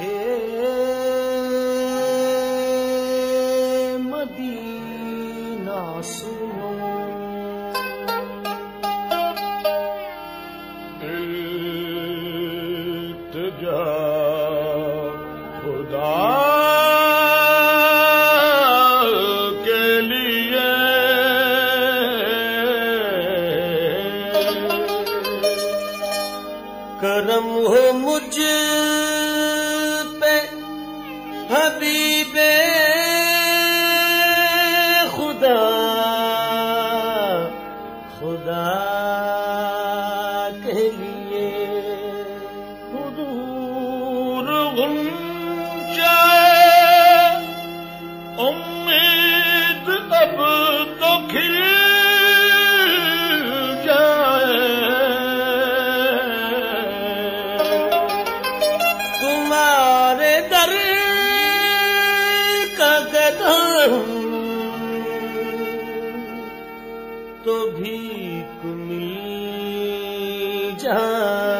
है मदीना सुनो। खुदा करम हो मुझ खुदा के लिए हुजूर गुंजा। उम्मीद अब तो खिल जाए। तुम्हारे दर का तो भी मिल जाए।